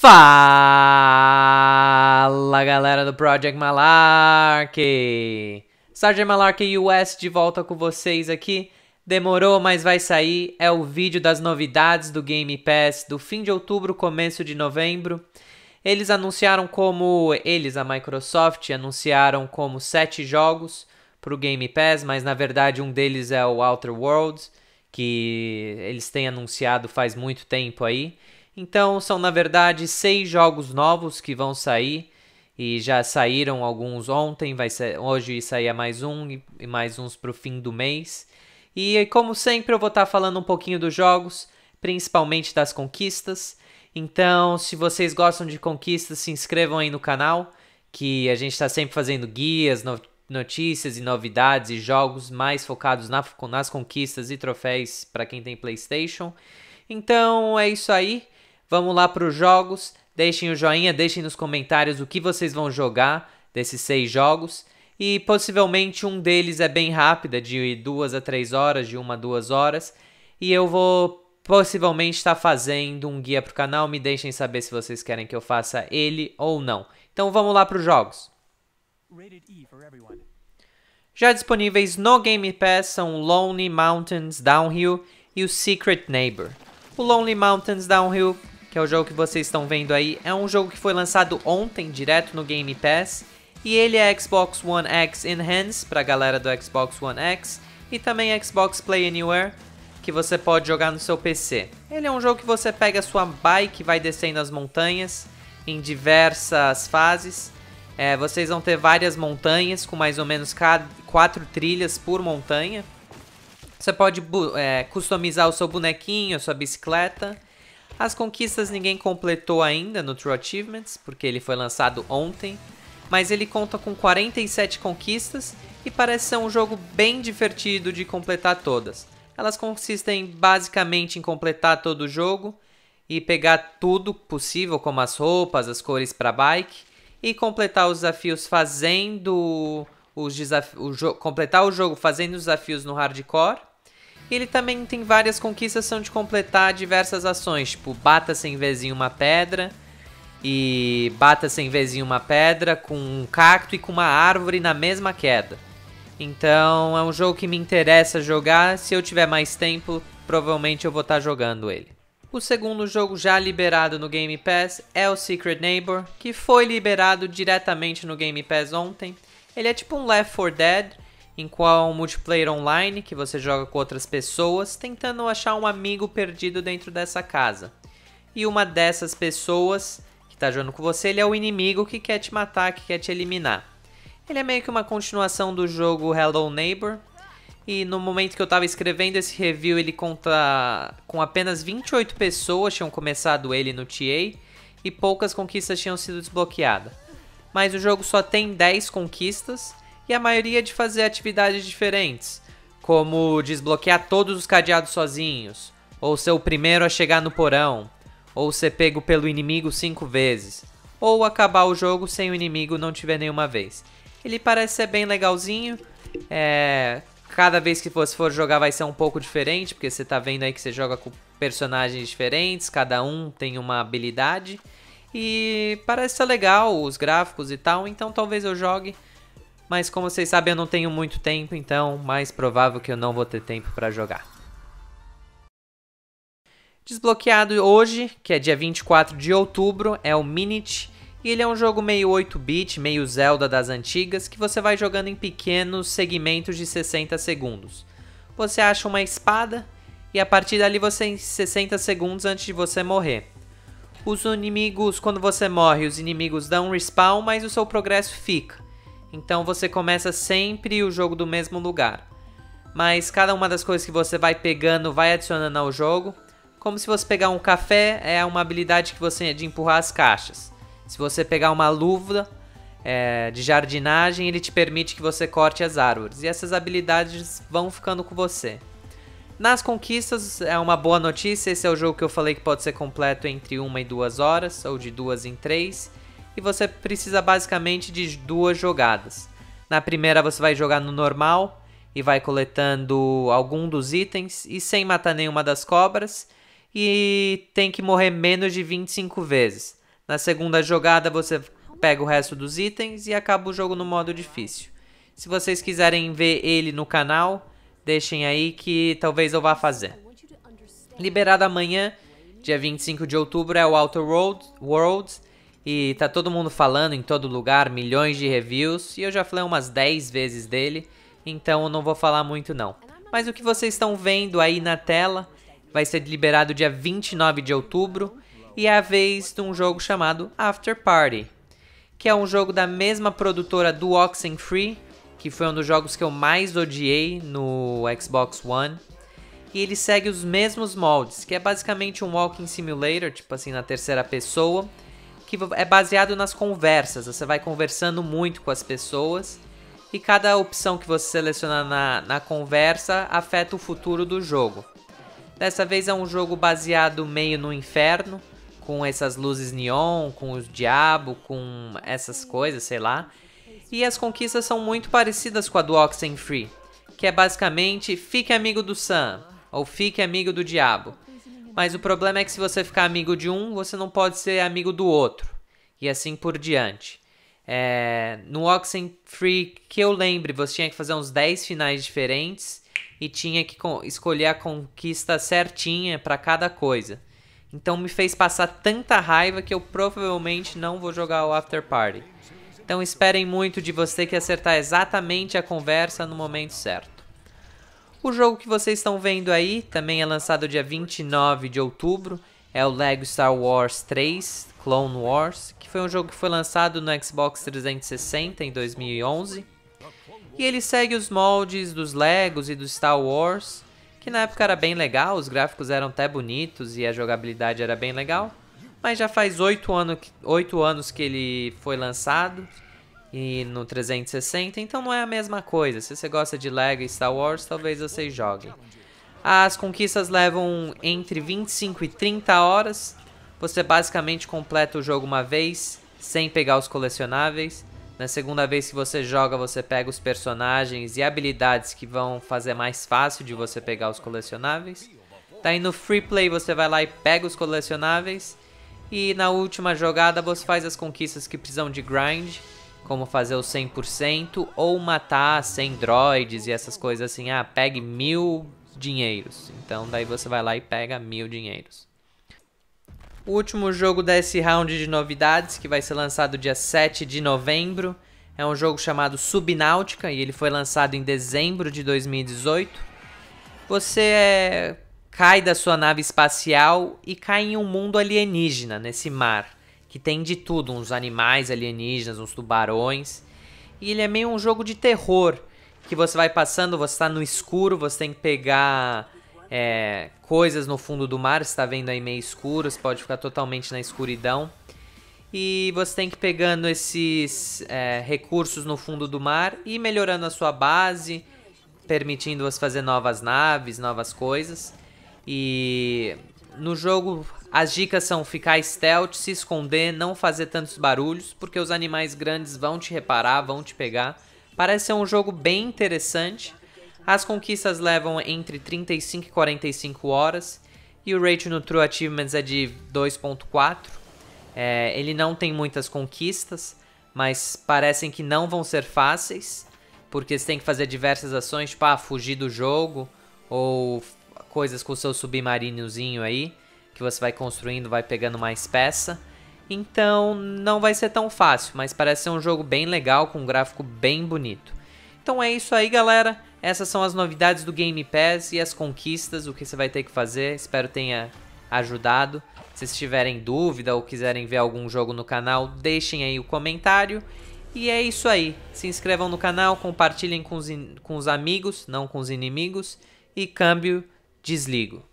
Fala galera do Project Malarkey! Sargent Malarkey US de volta com vocês aqui. Demorou, mas vai sair. É o vídeo das novidades do Game Pass do fim de outubro, começo de novembro. Eles anunciaram como. Eles, a Microsoft, anunciaram como sete jogos para o Game Pass, mas na verdade um deles é o Outer Worlds, que eles têm anunciado faz muito tempo aí. Então são na verdade seis jogos novos que vão sair e já saíram alguns ontem, vai ser, hoje saía mais um e mais uns para o fim do mês. E como sempre eu vou estar tá falando um pouquinho dos jogos, principalmente das conquistas. Então se vocês gostam de conquistas, se inscrevam aí no canal, que a gente está sempre fazendo guias, notícias e novidades e jogos mais focados na, nas conquistas e troféus para quem tem PlayStation. Então é isso aí. Vamos lá para os jogos. Deixem o joinha, deixem nos comentários o que vocês vão jogar desses seis jogos. E possivelmente um deles é bem rápido, é de duas a três horas, de uma a duas horas. E eu vou possivelmente estar fazendo um guia para o canal. Me deixem saber se vocês querem que eu faça ele ou não. Então vamos lá para os jogos. Já disponíveis no Game Pass são Lonely Mountains Downhill e o Secret Neighbor. O Lonely Mountains Downhill que é o jogo que vocês estão vendo aí, é um jogo que foi lançado ontem, direto no Game Pass, e ele é Xbox One X Enhanced para a galera do Xbox One X e também Xbox Play Anywhere, que você pode jogar no seu PC. Ele é um jogo que você pega sua bike e vai descendo as montanhas em diversas fases. É, vocês vão ter várias montanhas com mais ou menos quatro trilhas por montanha. Você pode é, customizar o seu bonequinho, a sua bicicleta as conquistas ninguém completou ainda no True Achievements, porque ele foi lançado ontem, mas ele conta com 47 conquistas e parece ser um jogo bem divertido de completar todas. Elas consistem basicamente em completar todo o jogo e pegar tudo possível, como as roupas, as cores para bike, e completar os desafios fazendo os desafios, completar o jogo fazendo os desafios no hardcore ele também tem várias conquistas são de completar diversas ações, tipo bata sem vez em uma pedra e bata sem vez em uma pedra com um cacto e com uma árvore na mesma queda. Então é um jogo que me interessa jogar. Se eu tiver mais tempo, provavelmente eu vou estar tá jogando ele. O segundo jogo já liberado no Game Pass é o Secret Neighbor, que foi liberado diretamente no Game Pass ontem. Ele é tipo um Left 4 Dead, em qual um multiplayer online que você joga com outras pessoas tentando achar um amigo perdido dentro dessa casa. E uma dessas pessoas que está jogando com você, ele é o inimigo que quer te matar, que quer te eliminar. Ele é meio que uma continuação do jogo Hello Neighbor. E no momento que eu estava escrevendo esse review, ele conta com apenas 28 pessoas tinham começado ele no TA e poucas conquistas tinham sido desbloqueadas. Mas o jogo só tem 10 conquistas e a maioria de fazer atividades diferentes, como desbloquear todos os cadeados sozinhos, ou ser o primeiro a chegar no porão, ou ser pego pelo inimigo cinco vezes, ou acabar o jogo sem o inimigo não tiver nenhuma vez. Ele parece ser bem legalzinho, é... cada vez que você for jogar vai ser um pouco diferente, porque você tá vendo aí que você joga com personagens diferentes, cada um tem uma habilidade, e parece ser legal os gráficos e tal, então talvez eu jogue mas como vocês sabem eu não tenho muito tempo, então mais provável que eu não vou ter tempo para jogar. Desbloqueado hoje, que é dia 24 de outubro, é o Minute, e ele é um jogo meio 8-bit, meio Zelda das antigas, que você vai jogando em pequenos segmentos de 60 segundos. Você acha uma espada e a partir dali você em 60 segundos antes de você morrer. Os inimigos, quando você morre, os inimigos dão respawn, mas o seu progresso fica. Então você começa sempre o jogo do mesmo lugar. Mas cada uma das coisas que você vai pegando vai adicionando ao jogo. Como se você pegar um café, é uma habilidade que você de empurrar as caixas. Se você pegar uma luva é, de jardinagem, ele te permite que você corte as árvores. E essas habilidades vão ficando com você. Nas conquistas, é uma boa notícia. Esse é o jogo que eu falei que pode ser completo entre uma e duas horas, ou de duas em três e você precisa basicamente de duas jogadas. Na primeira você vai jogar no normal e vai coletando algum dos itens e sem matar nenhuma das cobras e tem que morrer menos de 25 vezes. Na segunda jogada você pega o resto dos itens e acaba o jogo no modo difícil. Se vocês quiserem ver ele no canal, deixem aí que talvez eu vá fazer. Liberado amanhã, dia 25 de outubro, é o Outer Worlds. E tá todo mundo falando em todo lugar, milhões de reviews. E eu já falei umas 10 vezes dele, então eu não vou falar muito não. Mas o que vocês estão vendo aí na tela vai ser liberado dia 29 de outubro. E é a vez de um jogo chamado After Party. Que é um jogo da mesma produtora do Oxenfree. Que foi um dos jogos que eu mais odiei no Xbox One e ele segue os mesmos moldes, que é basicamente um walking simulator, tipo assim, na terceira pessoa, que é baseado nas conversas. Você vai conversando muito com as pessoas e cada opção que você seleciona na, na conversa afeta o futuro do jogo. Dessa vez é um jogo baseado meio no inferno, com essas luzes neon, com os diabo, com essas coisas, sei lá. E as conquistas são muito parecidas com a do Oxenfree, que é basicamente fique amigo do Sam ou fique amigo do diabo. Mas o problema é que se você ficar amigo de um, você não pode ser amigo do outro. E assim por diante. É, no Oxenfree, que eu lembre, você tinha que fazer uns 10 finais diferentes e tinha que escolher a conquista certinha para cada coisa. Então me fez passar tanta raiva que eu provavelmente não vou jogar o After Party. Então esperem muito de você que acertar exatamente a conversa no momento certo. O jogo que vocês estão vendo aí também é lançado dia 29 de outubro. É o Lego Star Wars 3 Clone Wars, que foi um jogo que foi lançado no Xbox 360 em 2011. E ele segue os moldes dos Legos e do Star Wars, que na época era bem legal, os gráficos eram até bonitos e a jogabilidade era bem legal. Mas já faz 8 ano, anos que ele foi lançado e no 360, então não é a mesma coisa. Se você gosta de Lego e Star Wars, talvez vocês joguem. As conquistas levam entre 25 e 30 horas. Você basicamente completa o jogo uma vez, sem pegar os colecionáveis. Na segunda vez que você joga, você pega os personagens e habilidades que vão fazer mais fácil de você pegar os colecionáveis. Daí no Free Play você vai lá e pega os colecionáveis. E na última jogada você faz as conquistas que precisam de grind como fazer o 100% ou matar 100 droids e essas coisas assim. Ah, pegue mil dinheiros. Então daí você vai lá e pega mil dinheiros. O último jogo desse round de novidades, que vai ser lançado dia 7 de novembro, é um jogo chamado Subnáutica e ele foi lançado em dezembro de 2018. Você é... cai da sua nave espacial e cai em um mundo alienígena nesse mar que tem de tudo, uns animais alienígenas, uns tubarões. E ele é meio um jogo de terror, que você vai passando, você está no escuro, você tem que pegar é, coisas no fundo do mar, você está vendo aí meio escuro, você pode ficar totalmente na escuridão. E você tem que ir pegando esses é, recursos no fundo do mar e melhorando a sua base, permitindo você fazer novas naves, novas coisas. E no jogo as dicas são ficar stealth, se esconder, não fazer tantos barulhos, porque os animais grandes vão te reparar, vão te pegar. Parece ser um jogo bem interessante. As conquistas levam entre 35 e 45 horas. E o rating no True Achievements é de 2.4. É, ele não tem muitas conquistas, mas parecem que não vão ser fáceis. Porque você tem que fazer diversas ações, tipo ah, fugir do jogo, ou coisas com o seu submarinozinho aí que você vai construindo, vai pegando mais peça. Então não vai ser tão fácil, mas parece ser um jogo bem legal, com um gráfico bem bonito. Então é isso aí, galera. Essas são as novidades do Game Pass e as conquistas, o que você vai ter que fazer. Espero tenha ajudado. Se tiverem dúvida ou quiserem ver algum jogo no canal, deixem aí o comentário. E é isso aí. Se inscrevam no canal, compartilhem com os, com os amigos, não com os inimigos. E câmbio, desligo.